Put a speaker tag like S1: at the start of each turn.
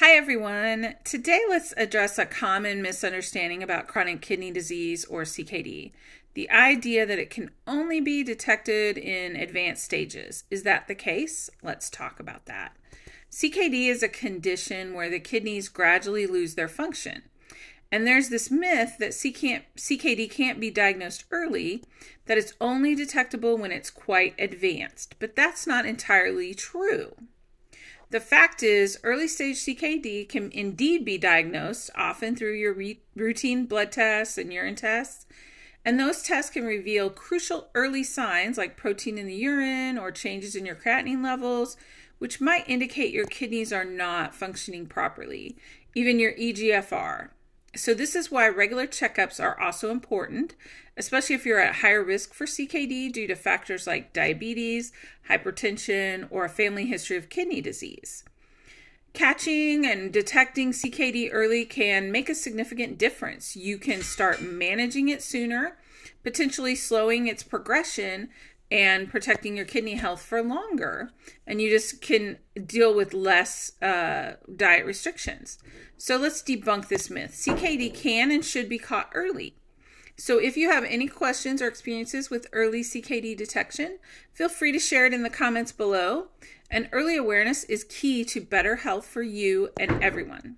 S1: Hi, everyone. Today, let's address a common misunderstanding about chronic kidney disease or CKD the idea that it can only be detected in advanced stages. Is that the case? Let's talk about that. CKD is a condition where the kidneys gradually lose their function. And there's this myth that CKD can't be diagnosed early, that it's only detectable when it's quite advanced. But that's not entirely true. The fact is, early stage CKD can indeed be diagnosed, often through your re- routine blood tests and urine tests. And those tests can reveal crucial early signs like protein in the urine or changes in your creatinine levels, which might indicate your kidneys are not functioning properly, even your EGFR. So, this is why regular checkups are also important, especially if you're at higher risk for CKD due to factors like diabetes, hypertension, or a family history of kidney disease. Catching and detecting CKD early can make a significant difference. You can start managing it sooner, potentially slowing its progression and protecting your kidney health for longer. And you just can deal with less uh, diet restrictions. So let's debunk this myth. CKD can and should be caught early. So if you have any questions or experiences with early CKD detection, feel free to share it in the comments below. And early awareness is key to better health for you and everyone.